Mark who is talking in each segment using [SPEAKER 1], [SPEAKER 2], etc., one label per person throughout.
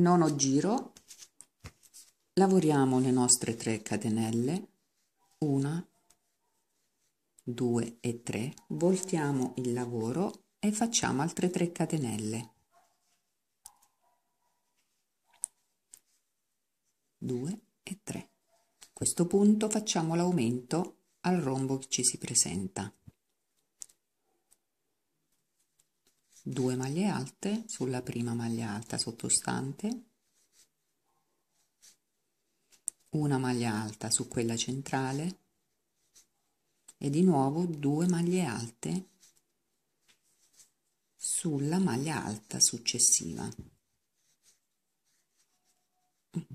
[SPEAKER 1] nono giro. Lavoriamo le nostre 3 catenelle. Una 2 e 3 voltiamo il lavoro e facciamo altre 3 catenelle. 2 e 3 a questo punto facciamo l'aumento al rombo che ci si presenta 2 maglie alte sulla prima maglia alta sottostante una maglia alta su quella centrale e di nuovo 2 maglie alte sulla maglia alta successiva.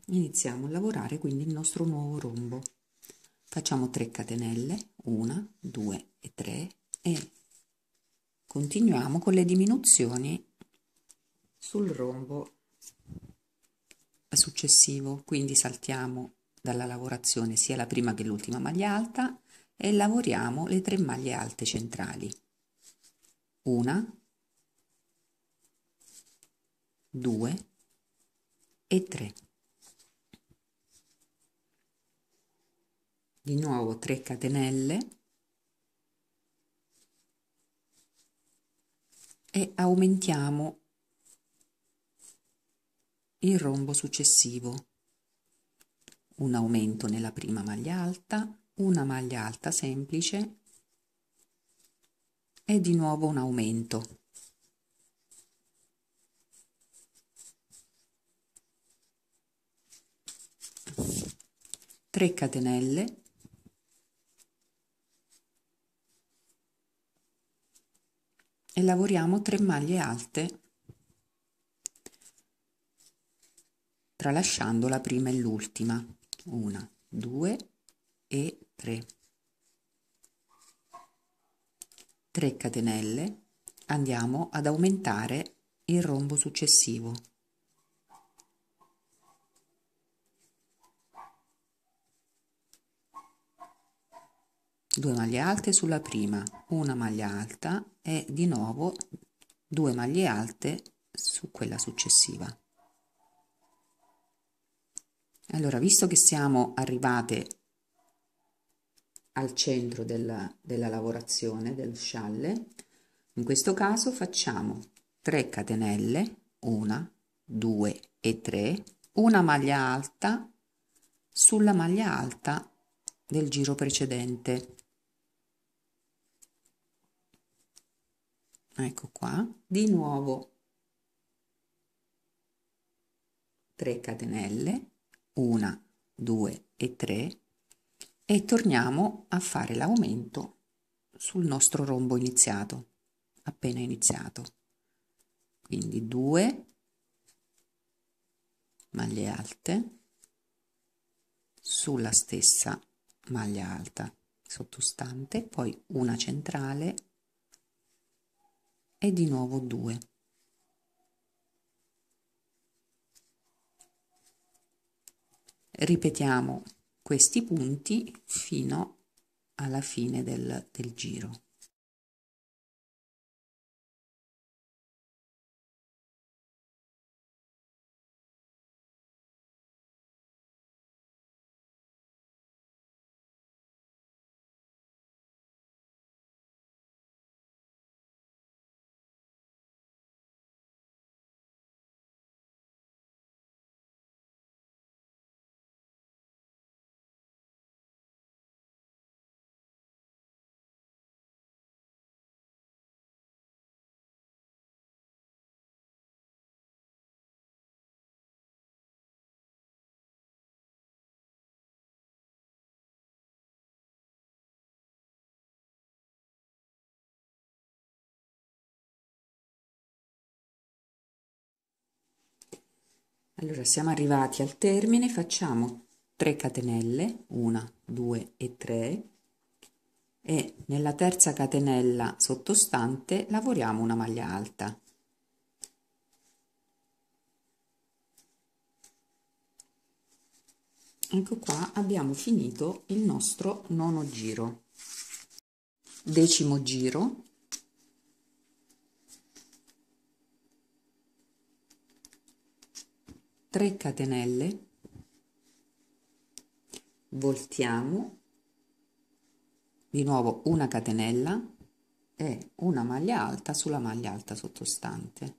[SPEAKER 1] Iniziamo a lavorare quindi il nostro nuovo rombo. Facciamo 3 catenelle 1 2 e 3 e continuiamo con le diminuzioni sul rombo successivo. Quindi saltiamo dalla lavorazione sia la prima che l'ultima maglia alta e lavoriamo le tre maglie alte centrali. Una due e tre. Di nuovo 3 catenelle e aumentiamo il rombo successivo. Un aumento nella prima maglia alta una maglia alta semplice e di nuovo un aumento. Tre catenelle e lavoriamo 3 maglie alte tralasciando la prima e l'ultima. Una due e 3 3 catenelle. Andiamo ad aumentare il rombo successivo 2 maglie alte sulla prima una maglia alta e di nuovo 2 maglie alte su quella successiva. Allora visto che siamo arrivate al centro della, della lavorazione del scialle in questo caso facciamo 3 catenelle 1 2 e 3 una maglia alta sulla maglia alta del giro precedente ecco qua di nuovo 3 catenelle 1 2 e 3 e torniamo a fare l'aumento sul nostro rombo iniziato appena iniziato. Quindi 2 maglie alte sulla stessa maglia alta sottostante poi una centrale e di nuovo 2 ripetiamo questi punti fino alla fine del, del giro allora siamo arrivati al termine facciamo 3 catenelle 1 2 e 3 e nella terza catenella sottostante lavoriamo una maglia alta. Ecco qua abbiamo finito il nostro nono giro. Decimo giro 3 catenelle voltiamo di nuovo una catenella e una maglia alta sulla maglia alta sottostante.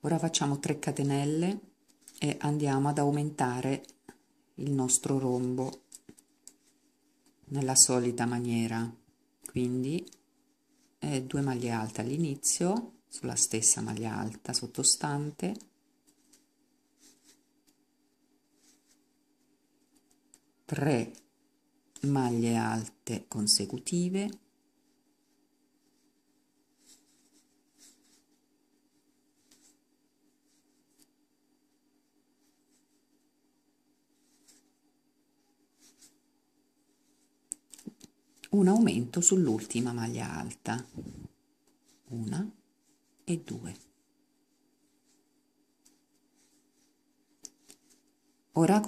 [SPEAKER 1] Ora facciamo 3 catenelle e andiamo ad aumentare il nostro rombo nella solita maniera. Quindi eh, due maglie alte all'inizio sulla stessa maglia alta sottostante. 3 maglie alte consecutive. Un aumento sull'ultima maglia alta. Una e due. Ora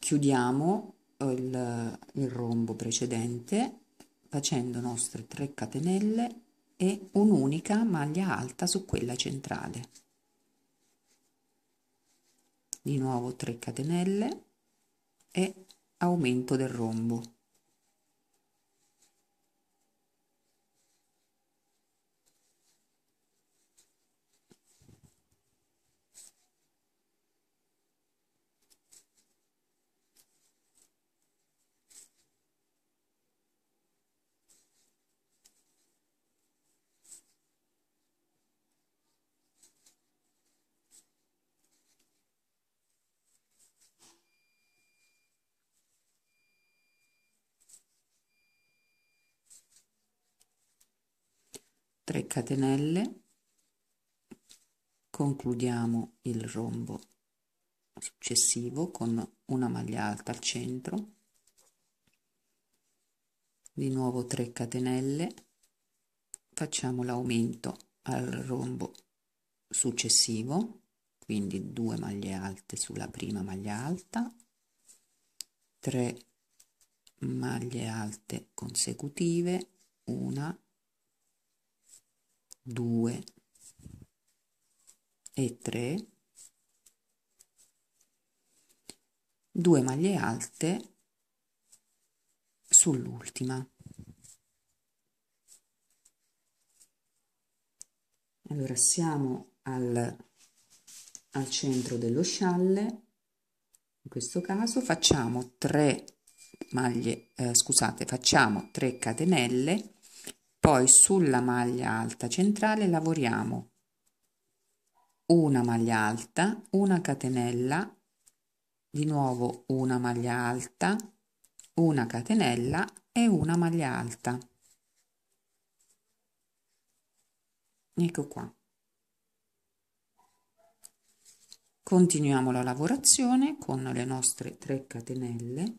[SPEAKER 1] chiudiamo il, il rombo precedente facendo nostre 3 catenelle e un'unica maglia alta su quella centrale. Di nuovo 3 catenelle e aumento del rombo catenelle concludiamo il rombo successivo con una maglia alta al centro. Di nuovo 3 catenelle. Facciamo l'aumento al rombo successivo quindi 2 maglie alte sulla prima maglia alta 3 maglie alte consecutive una 2 e 3 2 maglie alte sull'ultima. Allora siamo al, al centro dello scialle in questo caso facciamo 3 maglie eh, scusate facciamo 3 catenelle poi sulla maglia alta centrale lavoriamo. Una maglia alta una catenella di nuovo una maglia alta una catenella e una maglia alta. Ecco qua. Continuiamo la lavorazione con le nostre 3 catenelle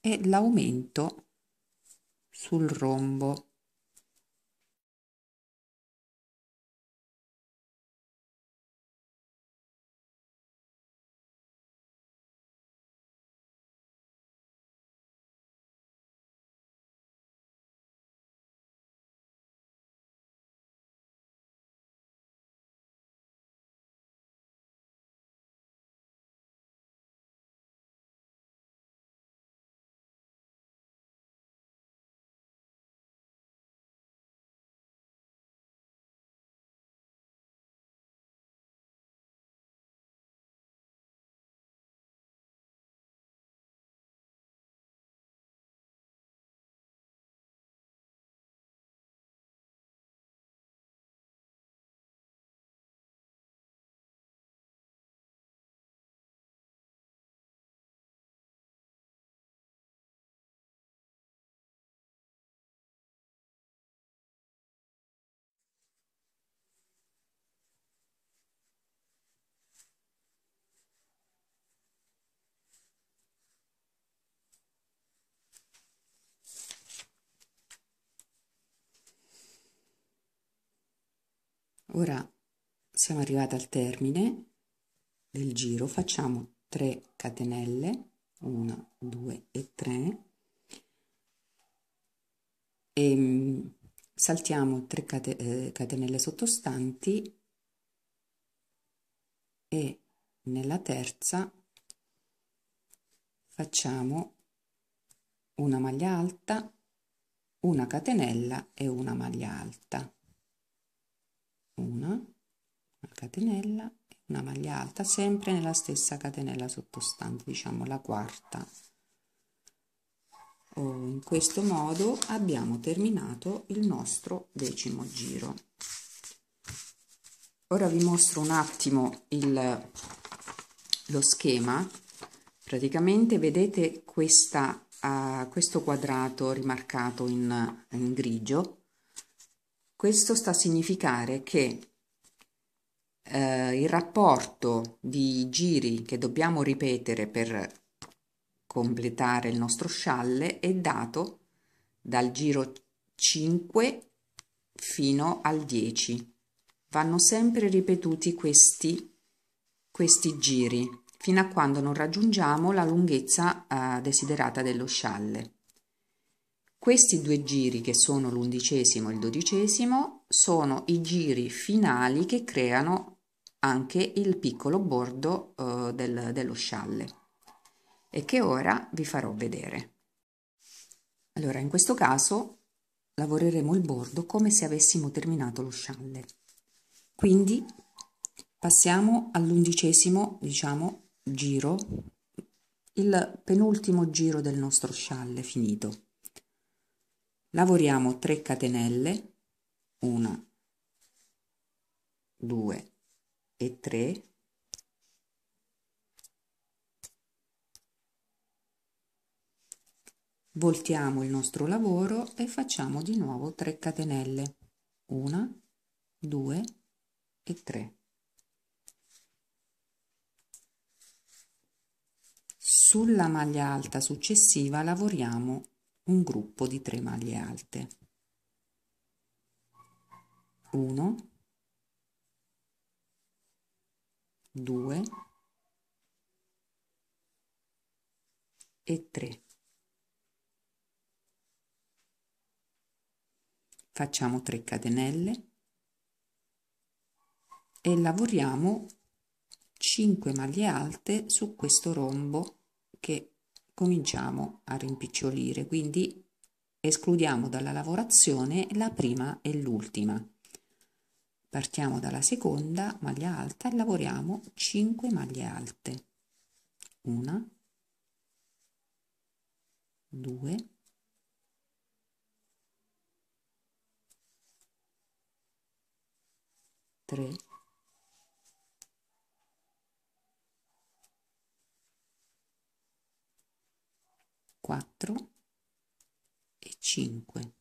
[SPEAKER 1] e l'aumento sul rombo ora siamo arrivati al termine del giro. Facciamo 3 catenelle 1 2 e 3 e saltiamo 3 cate eh, catenelle sottostanti e nella terza facciamo una maglia alta una catenella e una maglia alta una, una catenella e una maglia alta sempre nella stessa catenella sottostante diciamo la quarta. Oh, in questo modo abbiamo terminato il nostro decimo giro. Ora vi mostro un attimo il, lo schema. Praticamente vedete questa uh, questo quadrato rimarcato in, in grigio questo sta a significare che eh, il rapporto di giri che dobbiamo ripetere per completare il nostro scialle è dato dal giro 5 fino al 10 vanno sempre ripetuti questi questi giri fino a quando non raggiungiamo la lunghezza eh, desiderata dello scialle. Questi due giri, che sono l'undicesimo e il dodicesimo, sono i giri finali che creano anche il piccolo bordo eh, del, dello scialle e che ora vi farò vedere. Allora, in questo caso lavoreremo il bordo come se avessimo terminato lo scialle. Quindi passiamo all'undicesimo, diciamo, giro il penultimo giro del nostro scialle finito lavoriamo 3 catenelle 1 2 e 3 voltiamo il nostro lavoro e facciamo di nuovo 3 catenelle 1 2 e 3 Sulla maglia alta successiva lavoriamo un gruppo di 3 maglie alte. 1 2 e 3. Facciamo 3 catenelle e lavoriamo 5 maglie alte su questo rombo che cominciamo a rimpicciolire, quindi escludiamo dalla lavorazione la prima e l'ultima. Partiamo dalla seconda maglia alta e lavoriamo 5 maglie alte. Una, due, tre, 4 e 5.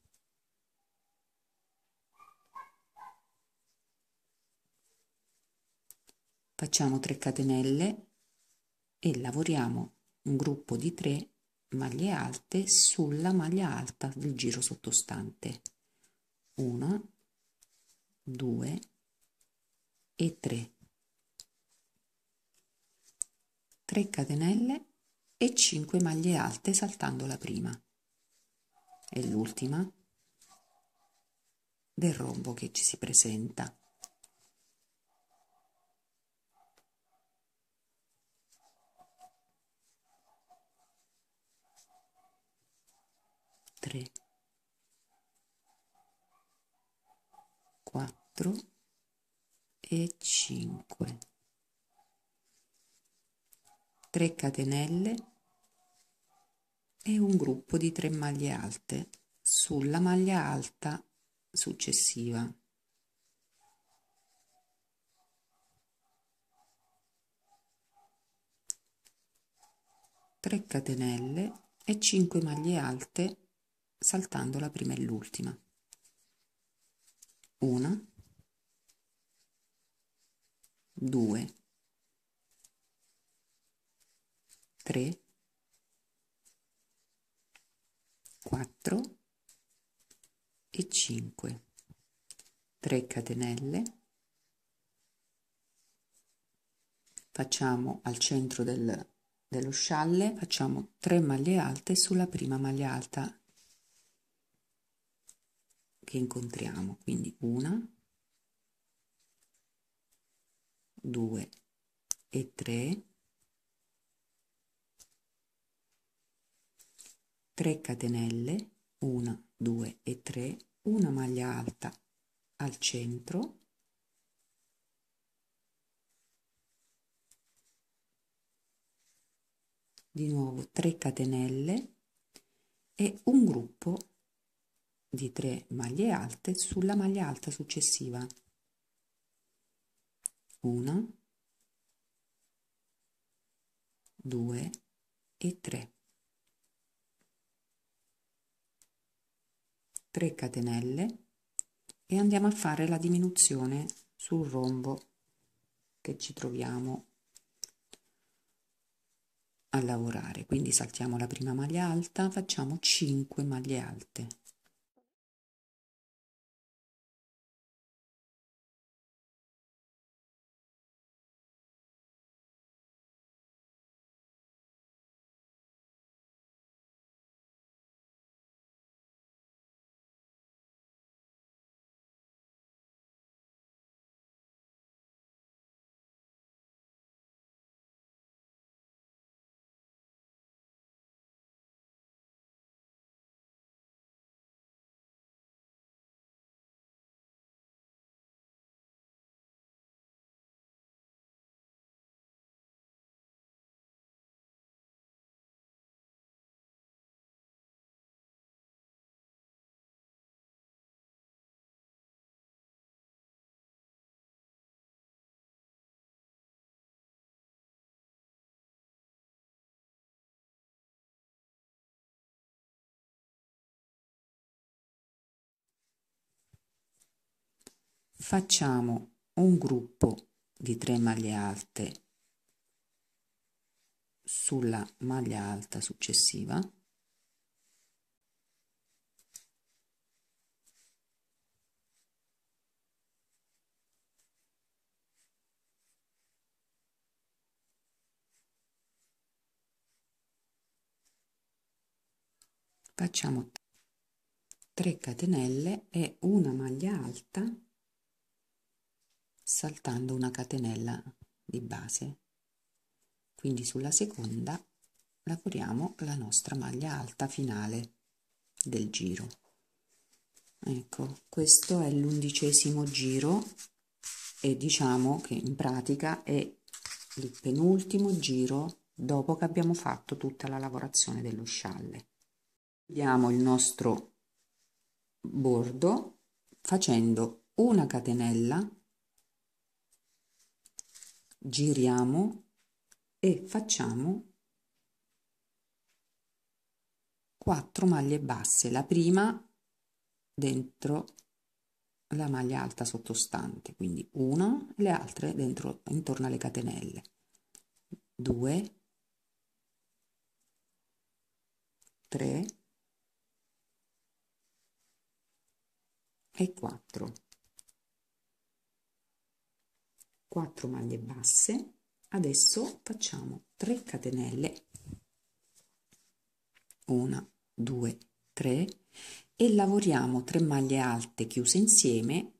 [SPEAKER 1] Facciamo 3 catenelle e lavoriamo un gruppo di 3 maglie alte sulla maglia alta del giro sottostante. 1, 2 e 3. 3 catenelle e 5 maglie alte saltando la prima e l'ultima del rombo che ci si presenta. Tre, quattro e cinque. 3 catenelle e un gruppo di 3 maglie alte sulla maglia alta successiva. Catenelle e 5 maglie alte saltando la prima e l'ultima. Una, due, 3 4 e 5 3 catenelle. Facciamo al centro del, dello scialle facciamo 3 maglie alte sulla prima maglia alta che incontriamo. Quindi una due e tre 3 catenelle 1 2 e 3 una maglia alta al centro. Di nuovo 3 catenelle e un gruppo di 3 maglie alte sulla maglia alta successiva. Una 2 e 3 3 catenelle e andiamo a fare la diminuzione sul rombo che ci troviamo a lavorare. Quindi saltiamo la prima maglia alta facciamo 5 maglie alte facciamo un gruppo di 3 maglie alte sulla maglia alta successiva. Facciamo 3 catenelle e una maglia alta saltando una catenella di base. Quindi sulla seconda lavoriamo la nostra maglia alta finale del giro. Ecco questo è l'undicesimo giro e diciamo che in pratica è il penultimo giro dopo che abbiamo fatto tutta la lavorazione dello scialle. Chiudiamo il nostro bordo facendo una catenella giriamo e facciamo 4 maglie basse. La prima dentro la maglia alta sottostante quindi una le altre dentro intorno alle catenelle. 2 3 e 4 4 maglie basse. Adesso facciamo 3 catenelle. 1 2 3 e lavoriamo 3 maglie alte chiuse insieme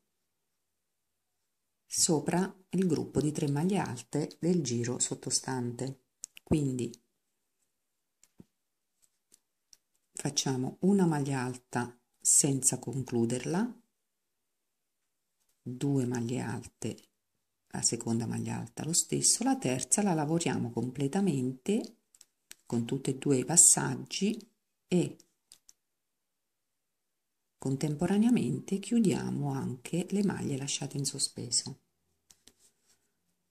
[SPEAKER 1] sopra il gruppo di 3 maglie alte del giro sottostante. Quindi facciamo una maglia alta senza concluderla 2 maglie alte la seconda maglia alta lo stesso, la terza la lavoriamo completamente con tutti e due i passaggi e contemporaneamente chiudiamo anche le maglie lasciate in sospeso.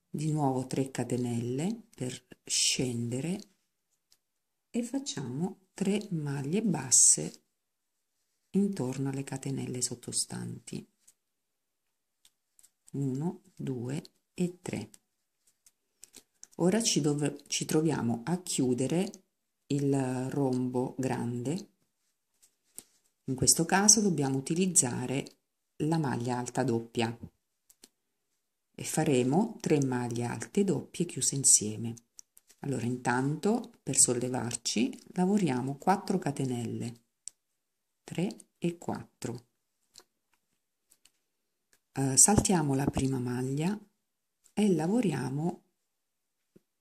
[SPEAKER 1] Di nuovo 3 catenelle per scendere e facciamo 3 maglie basse intorno alle catenelle sottostanti. 1, 2 e 3. Ora ci, ci troviamo a chiudere il rombo grande. In questo caso dobbiamo utilizzare la maglia alta doppia e faremo 3 maglie alte doppie chiuse insieme. Allora intanto per sollevarci lavoriamo 4 catenelle 3 e 4 eh, saltiamo la prima maglia e lavoriamo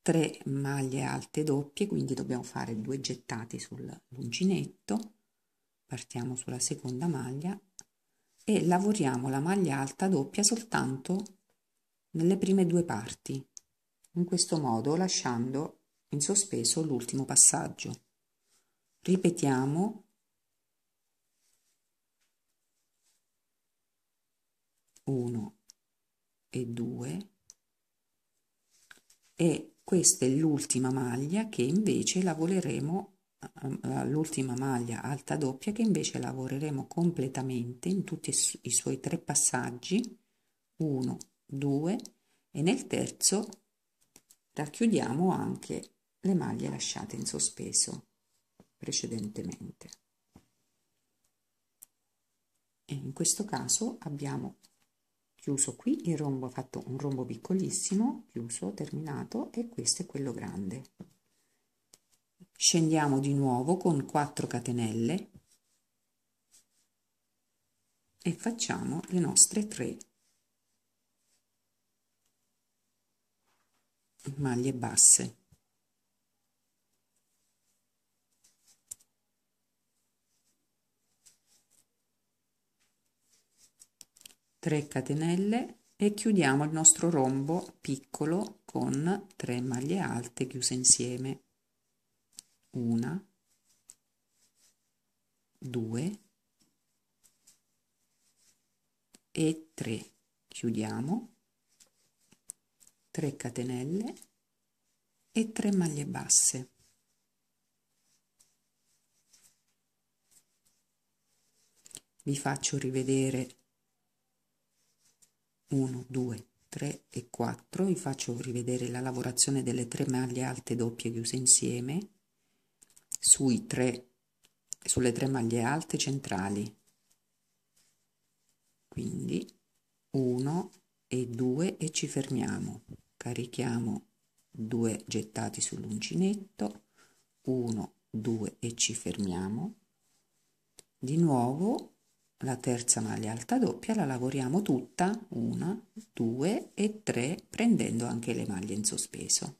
[SPEAKER 1] 3 maglie alte doppie quindi dobbiamo fare due gettati sull'uncinetto partiamo sulla seconda maglia e lavoriamo la maglia alta doppia soltanto nelle prime due parti. In questo modo lasciando in sospeso l'ultimo passaggio. Ripetiamo 1 e 2 e questa è l'ultima maglia che invece lavoreremo eh, l'ultima maglia alta doppia che invece lavoreremo completamente in tutti i suoi tre passaggi. 1 2 e nel terzo racchiudiamo anche le maglie lasciate in sospeso precedentemente. E in questo caso abbiamo chiuso qui il rombo fatto un rombo piccolissimo chiuso terminato e questo è quello grande. Scendiamo di nuovo con 4 catenelle e facciamo le nostre 3 maglie basse 3 catenelle e chiudiamo il nostro rombo piccolo con 3 maglie alte chiuse insieme. Una 2 e 3 chiudiamo. 3 catenelle e 3 maglie basse. Vi faccio rivedere 1 2 3 e 4 vi faccio rivedere la lavorazione delle tre maglie alte doppie chiuse insieme sui tre sulle tre maglie alte centrali. Quindi 1 e 2 e ci fermiamo. Carichiamo 2 gettati sull'uncinetto. 1 2 e ci fermiamo. Di nuovo la terza maglia alta doppia la lavoriamo tutta una due e tre prendendo anche le maglie in sospeso.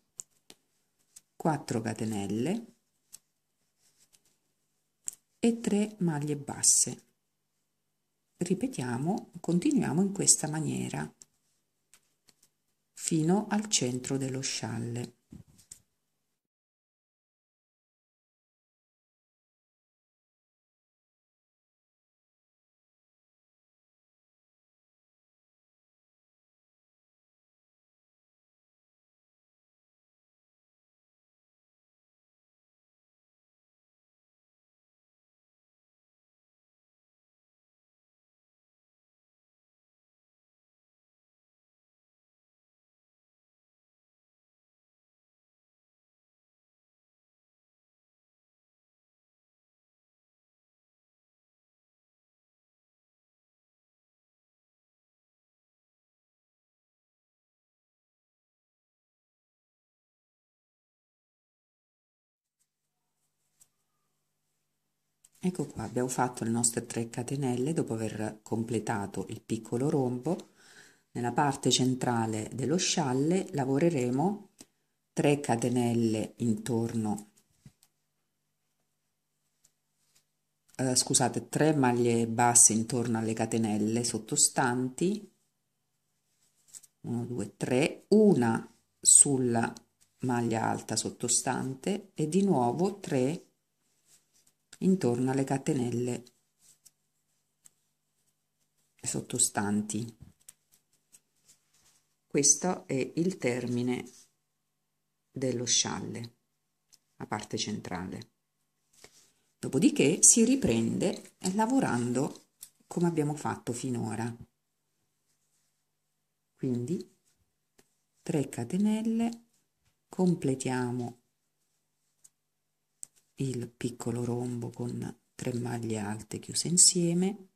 [SPEAKER 1] 4 catenelle e 3 maglie basse. Ripetiamo continuiamo in questa maniera fino al centro dello scialle ecco qua abbiamo fatto le nostre 3 catenelle dopo aver completato il piccolo rombo. Nella parte centrale dello scialle lavoreremo 3 catenelle intorno eh, scusate 3 maglie basse intorno alle catenelle sottostanti. 1 2 3 una sulla maglia alta sottostante e di nuovo 3 intorno alle catenelle sottostanti. Questo è il termine dello scialle, la parte centrale. Dopodiché si riprende lavorando come abbiamo fatto finora. Quindi 3 catenelle, completiamo il piccolo rombo con 3 maglie alte chiuse insieme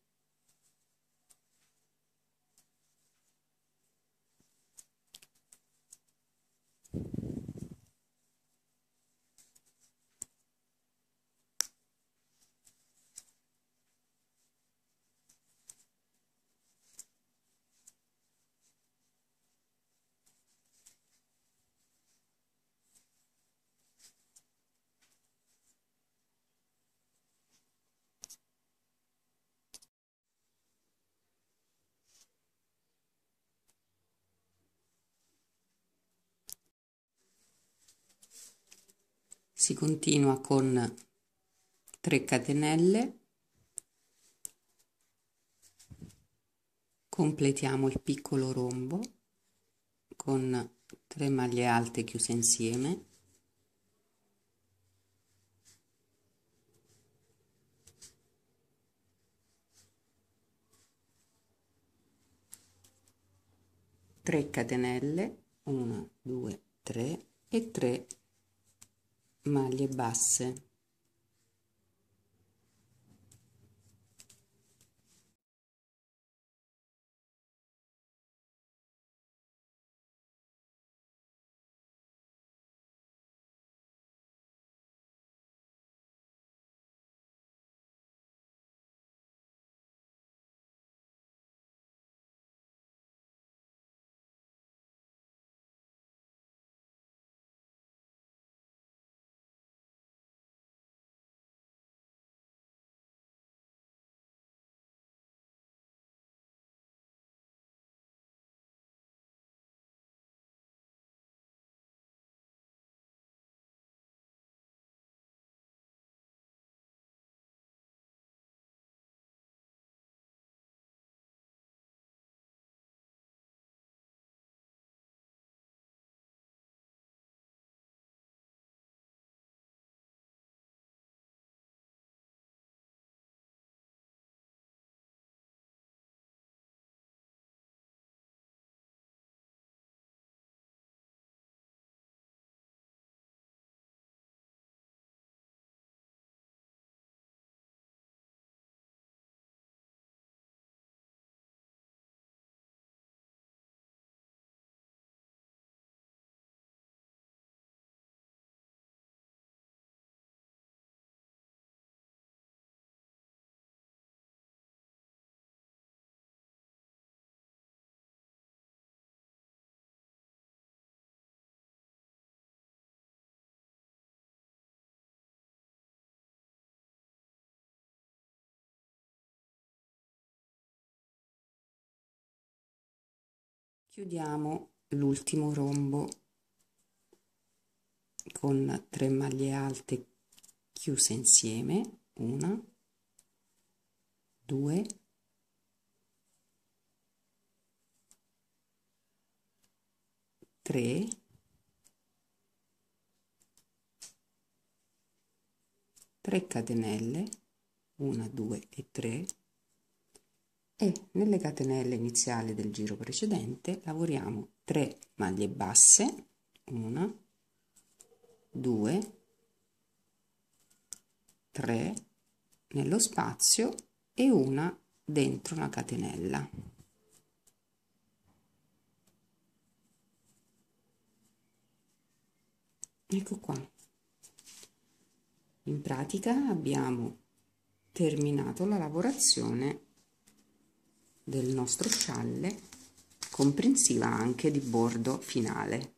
[SPEAKER 1] si continua con 3 catenelle. Completiamo il piccolo rombo con 3 maglie alte chiuse insieme. Catenelle 1 2 3 e 3 maglie basse chiudiamo l'ultimo rombo con 3 maglie alte chiuse insieme una due tre tre catenelle una due e tre e nelle catenelle iniziali del giro precedente lavoriamo 3 maglie basse 1 2 3 nello spazio e una dentro una catenella. Ecco qua. In pratica abbiamo terminato la lavorazione del nostro scialle comprensiva anche di bordo finale.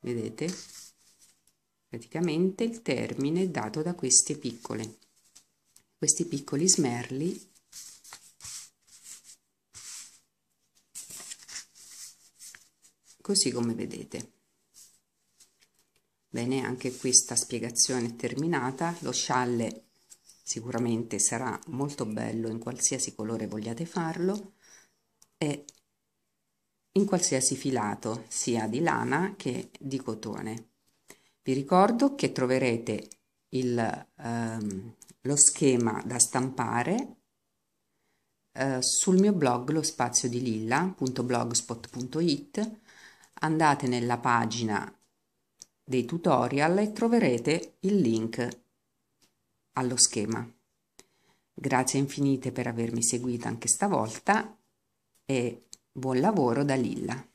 [SPEAKER 1] Vedete? Praticamente il termine dato da queste piccole. Questi piccoli smerli così come vedete. Bene anche questa spiegazione è terminata. Lo scialle sicuramente sarà molto bello in qualsiasi colore vogliate farlo e in qualsiasi filato sia di lana che di cotone. Vi ricordo che troverete il, ehm, lo schema da stampare eh, sul mio blog lo spazio di lilla.blogspot.it andate nella pagina dei tutorial e troverete il link allo schema. Grazie infinite per avermi seguito anche stavolta e buon lavoro da Lilla.